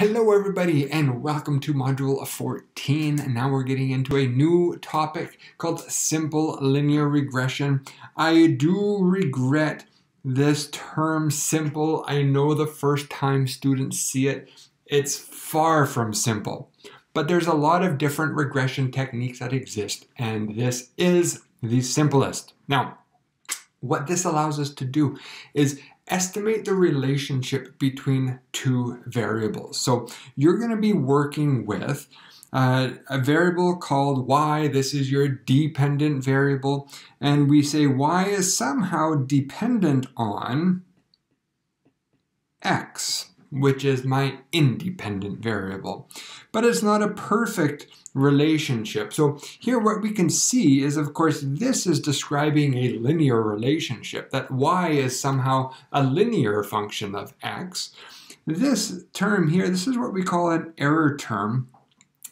Hello everybody and welcome to module 14. Now we're getting into a new topic called simple linear regression. I do regret this term simple. I know the first time students see it, it's far from simple. But there's a lot of different regression techniques that exist and this is the simplest. Now, what this allows us to do is estimate the relationship between two variables. So you're going to be working with uh, a variable called y. This is your dependent variable. And we say y is somehow dependent on x which is my independent variable. But it's not a perfect relationship. So here what we can see is, of course, this is describing a linear relationship, that y is somehow a linear function of x. This term here, this is what we call an error term.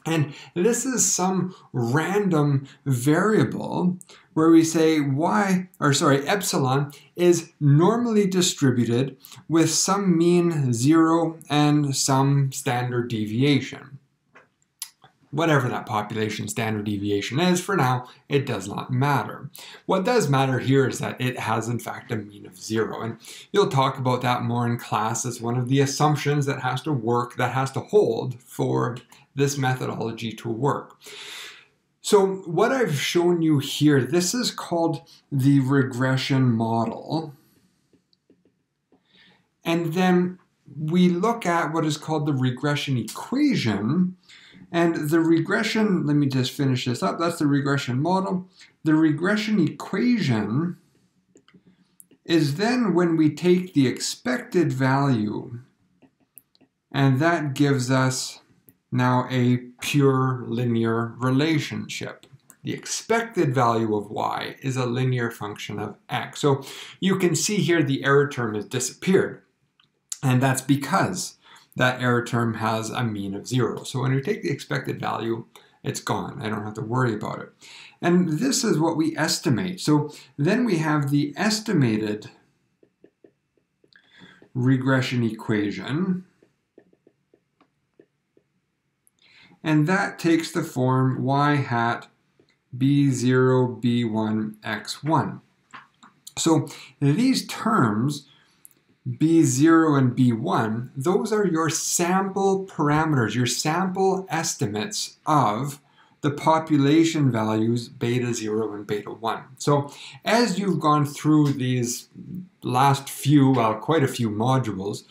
And this is some random variable where we say y, or sorry, epsilon is normally distributed with some mean zero and some standard deviation. Whatever that population standard deviation is, for now, it does not matter. What does matter here is that it has in fact a mean of zero. And you'll talk about that more in class as one of the assumptions that has to work, that has to hold for this methodology to work. So what I've shown you here, this is called the regression model. And then we look at what is called the regression equation. And the regression, let me just finish this up, that's the regression model. The regression equation is then when we take the expected value and that gives us now a pure linear relationship. The expected value of y is a linear function of x. So you can see here the error term has disappeared. And that's because that error term has a mean of zero. So when we take the expected value, it's gone. I don't have to worry about it. And this is what we estimate. So then we have the estimated regression equation and that takes the form y hat b0, b1, x1. So these terms, b0 and b1, those are your sample parameters, your sample estimates of the population values beta 0 and beta 1. So as you've gone through these last few, well, quite a few modules,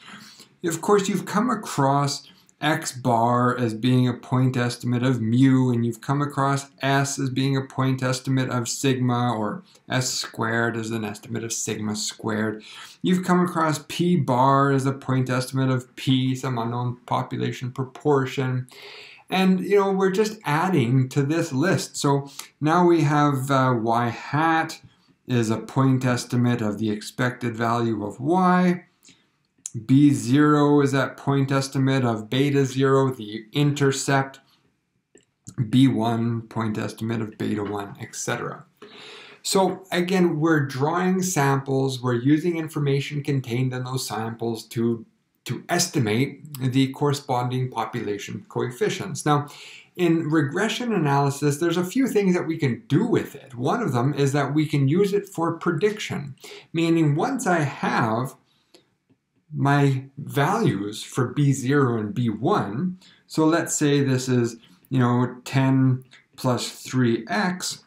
of course you've come across x bar as being a point estimate of mu, and you've come across s as being a point estimate of sigma, or s squared as an estimate of sigma squared. You've come across p bar as a point estimate of p, some unknown population proportion. And, you know, we're just adding to this list. So now we have uh, y hat is a point estimate of the expected value of y. B0 is that point estimate of beta 0, the intercept, B1 point estimate of beta 1, etc. So again, we're drawing samples, we're using information contained in those samples to, to estimate the corresponding population coefficients. Now, in regression analysis, there's a few things that we can do with it. One of them is that we can use it for prediction, meaning once I have my values for B0 and B1. So let's say this is, you know, 10 plus 3x.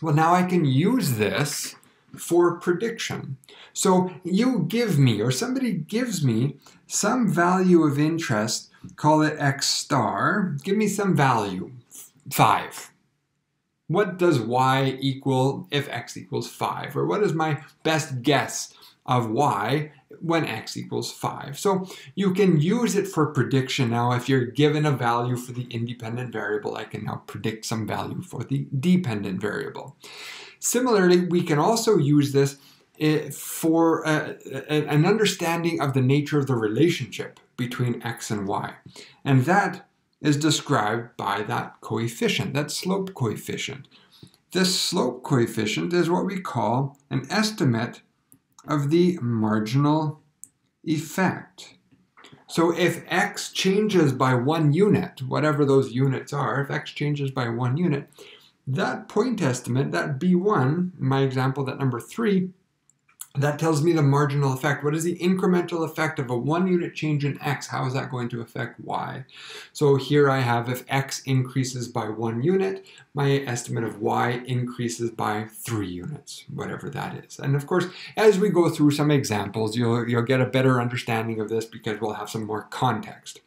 Well, now I can use this for prediction. So you give me, or somebody gives me, some value of interest, call it x star, give me some value, 5. What does y equal if x equals 5? Or what is my best guess of y when x equals 5. So you can use it for prediction now. If you're given a value for the independent variable, I can now predict some value for the dependent variable. Similarly, we can also use this eh, for uh, an understanding of the nature of the relationship between x and y. And that is described by that coefficient, that slope coefficient. This slope coefficient is what we call an estimate of the marginal effect. So if x changes by one unit, whatever those units are, if x changes by one unit, that point estimate, that B1, my example, that number 3, that tells me the marginal effect. What is the incremental effect of a one unit change in x? How is that going to affect y? So here I have if x increases by one unit, my estimate of y increases by three units, whatever that is. And of course, as we go through some examples, you'll, you'll get a better understanding of this because we'll have some more context.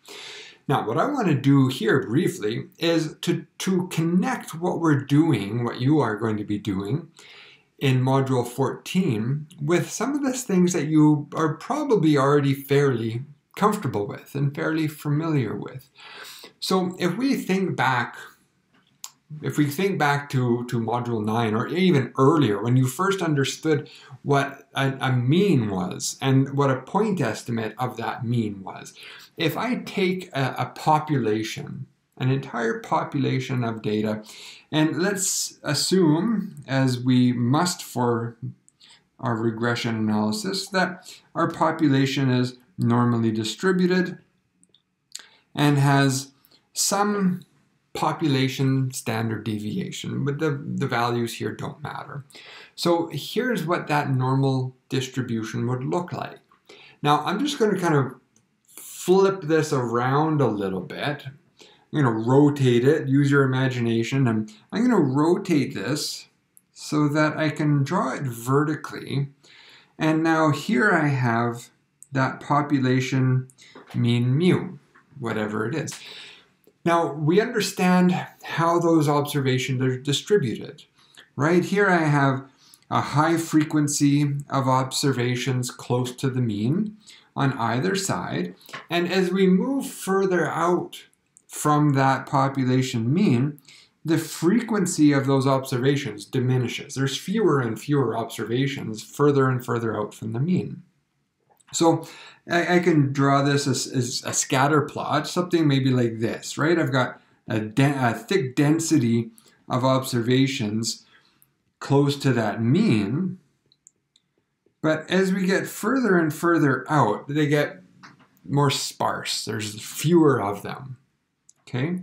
Now, what I want to do here briefly is to, to connect what we're doing, what you are going to be doing, in Module 14 with some of the things that you are probably already fairly comfortable with and fairly familiar with. So if we think back, if we think back to, to Module 9 or even earlier, when you first understood what a, a mean was and what a point estimate of that mean was, if I take a, a population an entire population of data. And let's assume, as we must for our regression analysis, that our population is normally distributed and has some population standard deviation, but the, the values here don't matter. So here's what that normal distribution would look like. Now I'm just going to kind of flip this around a little bit I'm going to rotate it, use your imagination, and I'm going to rotate this so that I can draw it vertically. And now here I have that population mean mu, whatever it is. Now we understand how those observations are distributed. Right here I have a high frequency of observations close to the mean on either side. And as we move further out from that population mean, the frequency of those observations diminishes. There's fewer and fewer observations further and further out from the mean. So I, I can draw this as, as, a scatter plot, something maybe like this, right? I've got a, a thick density of observations close to that mean. But as we get further and further out, they get more sparse. There's fewer of them. Okay,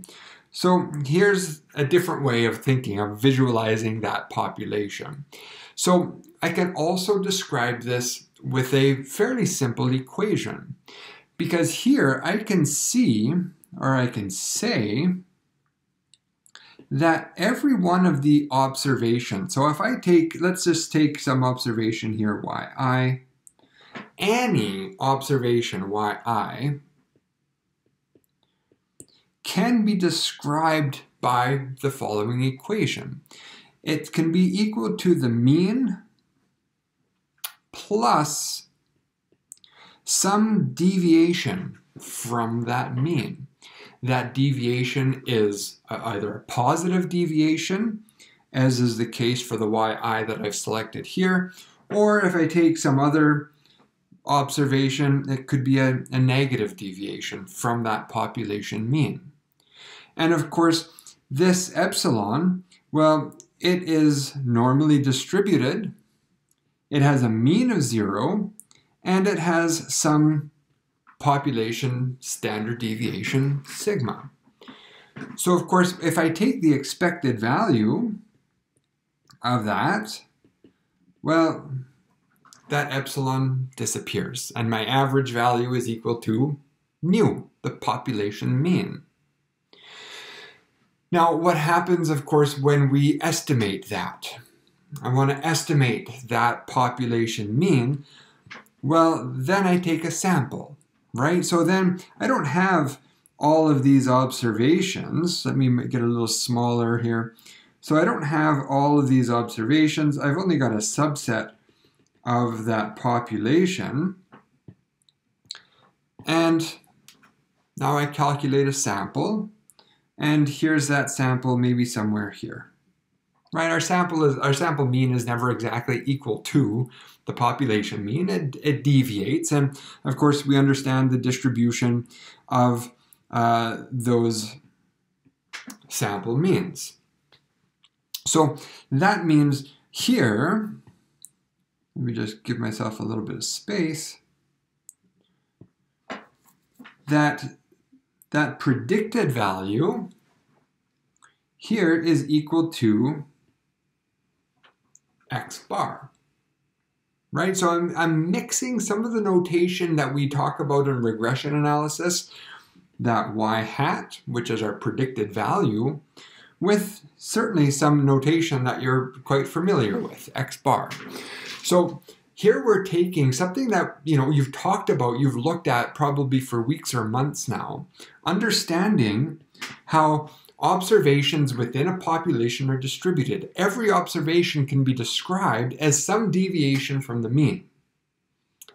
so here's a different way of thinking, of visualizing that population. So I can also describe this with a fairly simple equation because here I can see, or I can say, that every one of the observations, so if I take, let's just take some observation here, yi, any observation yi can be described by the following equation. It can be equal to the mean plus some deviation from that mean. That deviation is either a positive deviation, as is the case for the yi that I've selected here, or if I take some other observation, it could be a, a negative deviation from that population mean. And of course, this epsilon, well, it is normally distributed. It has a mean of zero, and it has some population standard deviation sigma. So of course, if I take the expected value of that, well, that epsilon disappears, and my average value is equal to mu, the population mean. Now, what happens, of course, when we estimate that? I want to estimate that population mean. Well, then I take a sample, right? So then I don't have all of these observations. Let me get a little smaller here. So I don't have all of these observations. I've only got a subset of that population. And now I calculate a sample. And here's that sample maybe somewhere here. Right, our sample is our sample mean is never exactly equal to the population mean. It, it deviates, and of course we understand the distribution of uh, those sample means. So that means here, let me just give myself a little bit of space. that that predicted value here is equal to x bar. Right, so I'm, I'm mixing some of the notation that we talk about in regression analysis, that y hat, which is our predicted value, with certainly some notation that you're quite familiar with, x bar. So here we're taking something that you know you've talked about, you've looked at probably for weeks or months now, understanding how observations within a population are distributed. Every observation can be described as some deviation from the mean.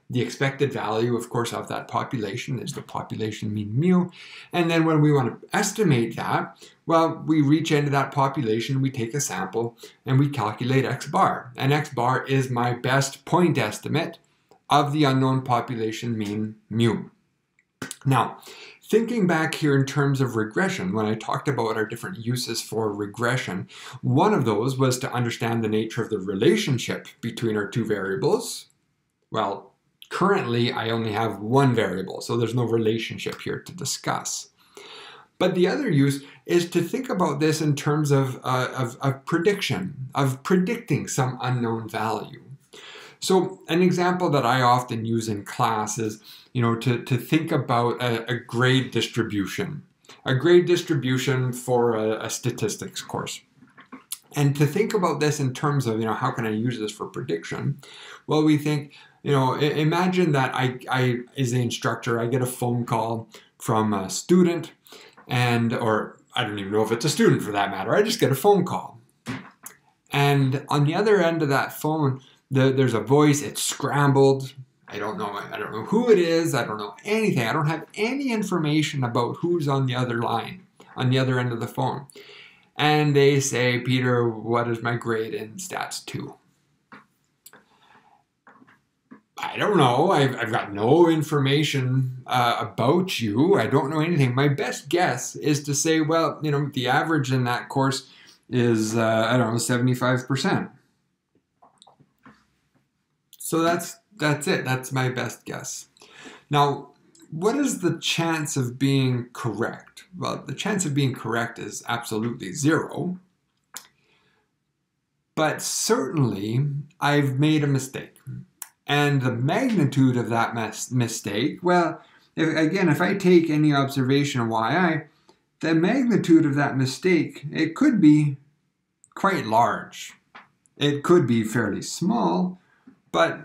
The expected value, of course, of that population is the population mean mu. And then when we want to estimate that, well, we reach into that population, we take a sample, and we calculate x bar. And x bar is my best point estimate of the unknown population mean mu. Now, thinking back here in terms of regression, when I talked about our different uses for regression, one of those was to understand the nature of the relationship between our two variables. Well, Currently, I only have one variable, so there's no relationship here to discuss. But the other use is to think about this in terms of, uh, of, of, prediction, of predicting some unknown value. So an example that I often use in class is, you know, to, to think about a, a grade distribution, a grade distribution for a, a statistics course. And to think about this in terms of, you know, how can I use this for prediction? Well, we think, you know, imagine that I, I, as the instructor, I get a phone call from a student and, or I don't even know if it's a student for that matter, I just get a phone call. And on the other end of that phone, the, there's a voice, it's scrambled. I don't know, I don't know who it is, I don't know anything. I don't have any information about who's on the other line, on the other end of the phone and they say, Peter, what is my grade in stats 2? I don't know. I've, I've got no information uh, about you. I don't know anything. My best guess is to say, well, you know, the average in that course is, uh, I don't know, 75%. So that's that's it. That's my best guess. Now, what is the chance of being correct? Well, the chance of being correct is absolutely zero. But certainly, I've made a mistake. And the magnitude of that mis- mistake, well, if, again, if I take any observation of yi, the magnitude of that mistake, it could be quite large. It could be fairly small, but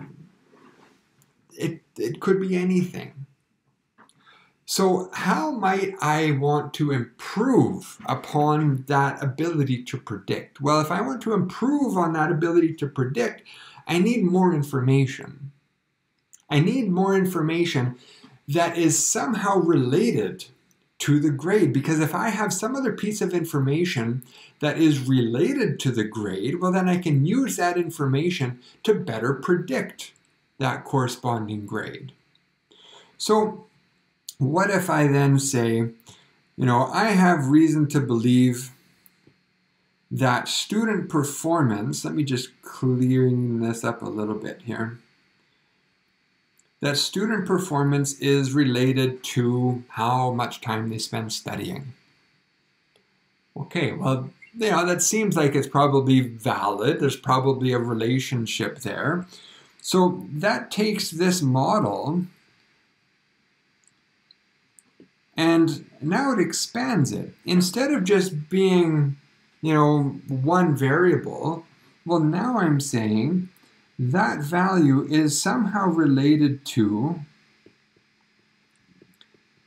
it, it could be anything. So, how might I want to improve upon that ability to predict? Well, if I want to improve on that ability to predict, I need more information. I need more information that is somehow related to the grade because if I have some other piece of information that is related to the grade, well, then I can use that information to better predict that corresponding grade. So, what if I then say, you know, I have reason to believe that student performance, let me just clearing this up a little bit here, that student performance is related to how much time they spend studying. Okay, well, know, that seems like it's probably valid. There's probably a relationship there. So that takes this model and now it expands it. Instead of just being, you know, one variable, well, now I'm saying that value is somehow related to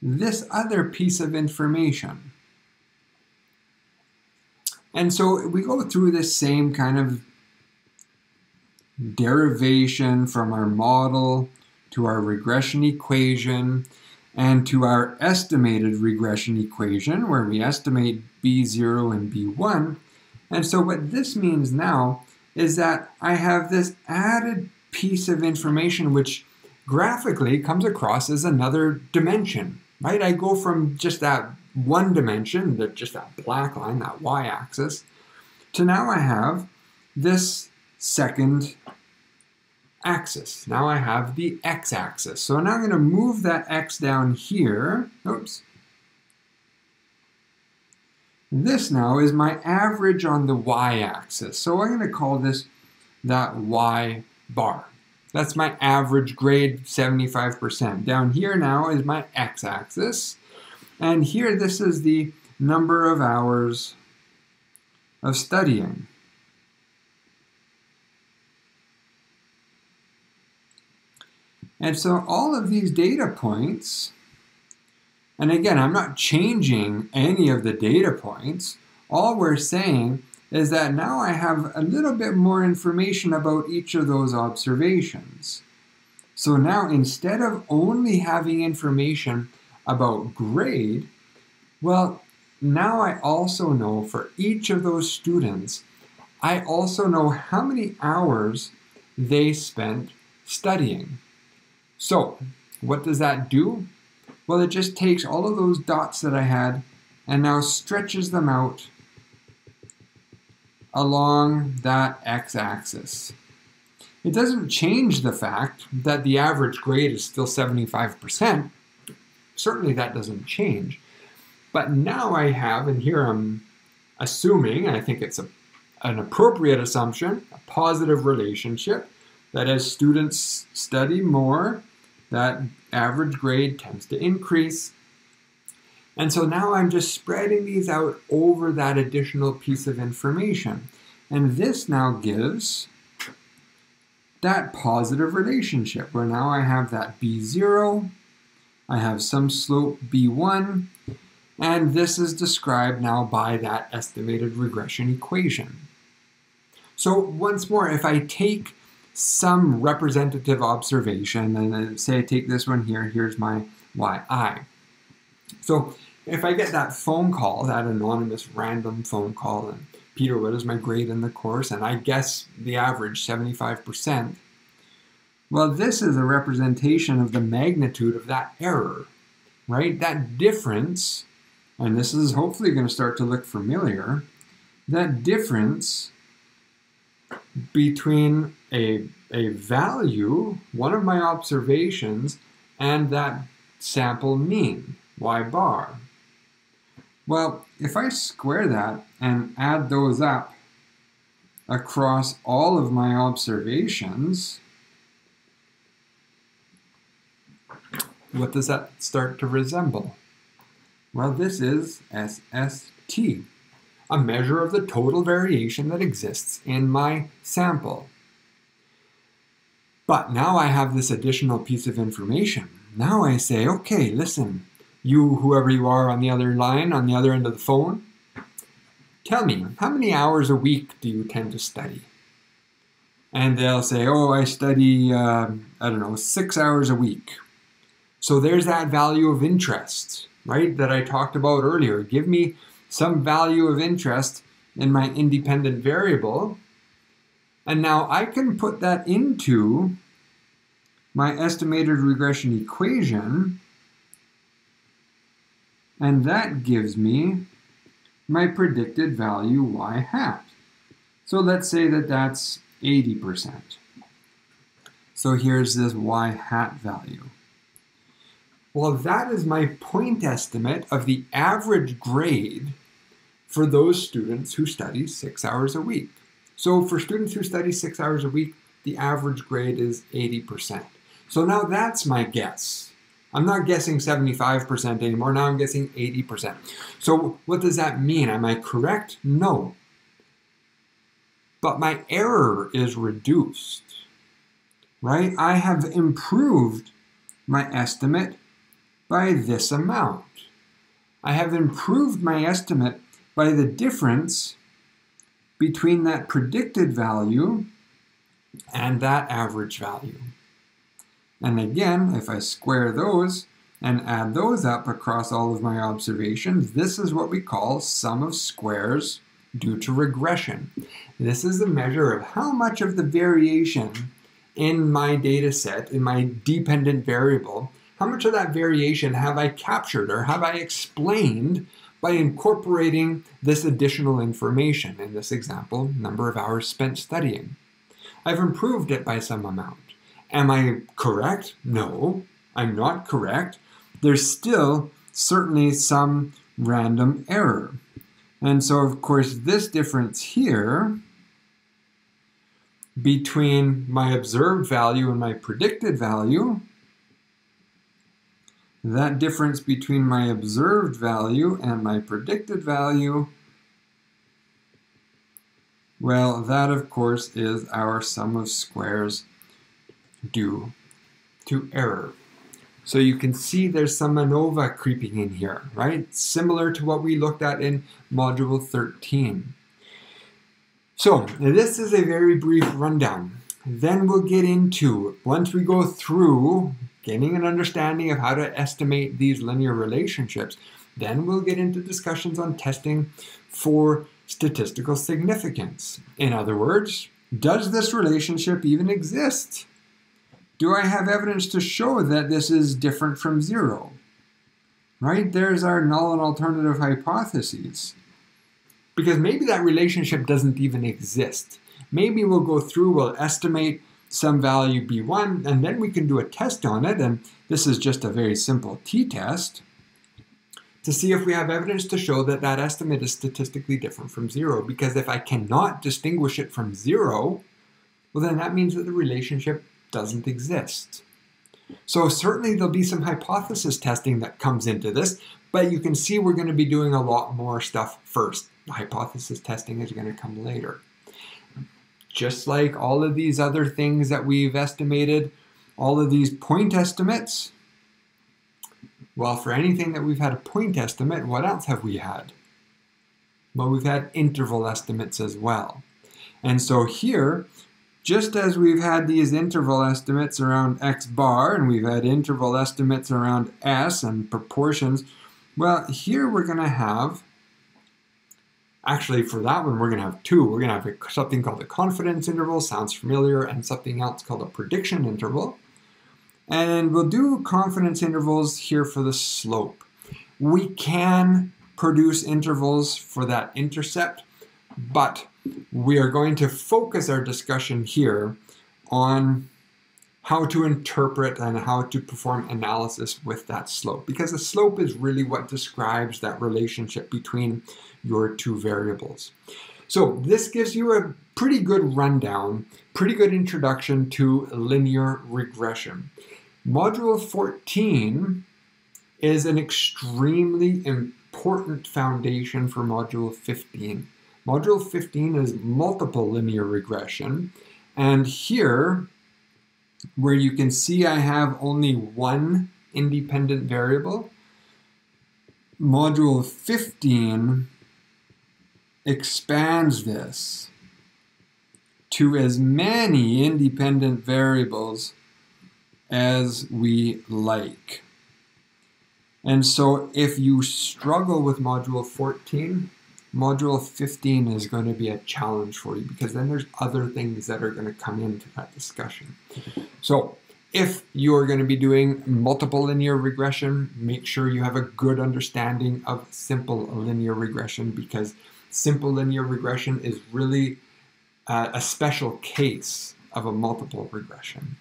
this other piece of information. And so we go through this same kind of derivation from our model to our regression equation and to our estimated regression equation where we estimate B0 and B1. And so what this means now is that I have this added piece of information which graphically comes across as another dimension, right? I go from just that one dimension, that just that black line, that y-axis, to now I have this second axis. Now I have the x-axis. So now I'm going to move that x down here. Oops. This now is my average on the y-axis. So I'm going to call this that y bar. That's my average grade, 75%. Down here now is my x-axis. And here, this is the number of hours of studying. And so all of these data points, and again, I'm not changing any of the data points. All we're saying is that now I have a little bit more information about each of those observations. So now instead of only having information about grade, well, now I also know for each of those students, I also know how many hours they spent studying. So, what does that do? Well, it just takes all of those dots that I had and now stretches them out along that x-axis. It doesn't change the fact that the average grade is still 75%. Certainly that doesn't change. But now I have, and here I'm assuming, and I think it's a, an appropriate assumption, a positive relationship, that as students study more, that average grade tends to increase. And so now I'm just spreading these out over that additional piece of information. And this now gives that positive relationship where now I have that B0, I have some slope B1, and this is described now by that estimated regression equation. So once more, if I take some representative observation, and say I take this one here, here's my yi. So if I get that phone call, that anonymous random phone call, and Peter, what is my grade in the course? And I guess the average, 75%. Well, this is a representation of the magnitude of that error, right? That difference, and this is hopefully going to start to look familiar, that difference between a, a value, one of my observations, and that sample mean, y bar. Well, if I square that and add those up across all of my observations, what does that start to resemble? Well, this is SST a measure of the total variation that exists in my sample. But now I have this additional piece of information. Now I say, okay, listen, you, whoever you are on the other line, on the other end of the phone, tell me, how many hours a week do you tend to study? And they'll say, oh, I study, uh, I don't know, six hours a week. So there's that value of interest, right, that I talked about earlier. Give me some value of interest in my independent variable. And now I can put that into my estimated regression equation, and that gives me my predicted value y hat. So let's say that that's 80%. So here's this y hat value. Well, that is my point estimate of the average grade for those students who study six hours a week. So for students who study six hours a week, the average grade is 80%. So now that's my guess. I'm not guessing 75% anymore, now I'm guessing 80%. So what does that mean? Am I correct? No. But my error is reduced, right? I have improved my estimate by this amount. I have improved my estimate by the difference between that predicted value and that average value. And again, if I square those and add those up across all of my observations, this is what we call sum of squares due to regression. This is a measure of how much of the variation in my data set, in my dependent variable, how much of that variation have I captured or have I explained by incorporating this additional information, in this example, number of hours spent studying. I've improved it by some amount. Am I correct? No, I'm not correct. There's still certainly some random error. And so, of course, this difference here between my observed value and my predicted value, that difference between my observed value and my predicted value, well, that of course is our sum of squares due to error. So you can see there's some ANOVA creeping in here, right? Similar to what we looked at in Module 13. So this is a very brief rundown. Then we'll get into, once we go through getting an understanding of how to estimate these linear relationships, then we'll get into discussions on testing for statistical significance. In other words, does this relationship even exist? Do I have evidence to show that this is different from zero? Right? There's our null and alternative hypotheses. Because maybe that relationship doesn't even exist. Maybe we'll go through, we'll estimate some value b1, and then we can do a test on it, and this is just a very simple t-test, to see if we have evidence to show that that estimate is statistically different from zero. Because if I cannot distinguish it from zero, well then that means that the relationship doesn't exist. So certainly there'll be some hypothesis testing that comes into this, but you can see we're going to be doing a lot more stuff first. The hypothesis testing is going to come later. Just like all of these other things that we've estimated, all of these point estimates, well, for anything that we've had a point estimate, what else have we had? Well, we've had interval estimates as well. And so here, just as we've had these interval estimates around x bar and we've had interval estimates around s and proportions, well, here we're going to have, actually for that one we're going to have two. We're going to have something called a confidence interval, sounds familiar, and something else called a prediction interval. And we'll do confidence intervals here for the slope. We can produce intervals for that intercept, but we are going to focus our discussion here on how to interpret and how to perform analysis with that slope because the slope is really what describes that relationship between your two variables. So this gives you a pretty good rundown, pretty good introduction to linear regression. Module 14 is an extremely important foundation for Module 15. Module 15 is multiple linear regression. And here, where you can see I have only one independent variable, Module 15 expands this to as many independent variables as we like. And so if you struggle with Module 14, Module 15 is going to be a challenge for you because then there's other things that are going to come into that discussion. So if you're going to be doing multiple linear regression, make sure you have a good understanding of simple linear regression because simple linear regression is really uh, a special case of a multiple regression.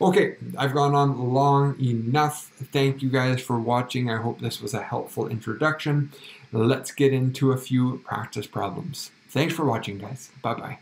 Okay, I've gone on long enough. Thank you guys for watching. I hope this was a helpful introduction let's get into a few practice problems. Thanks for watching, guys. Bye-bye.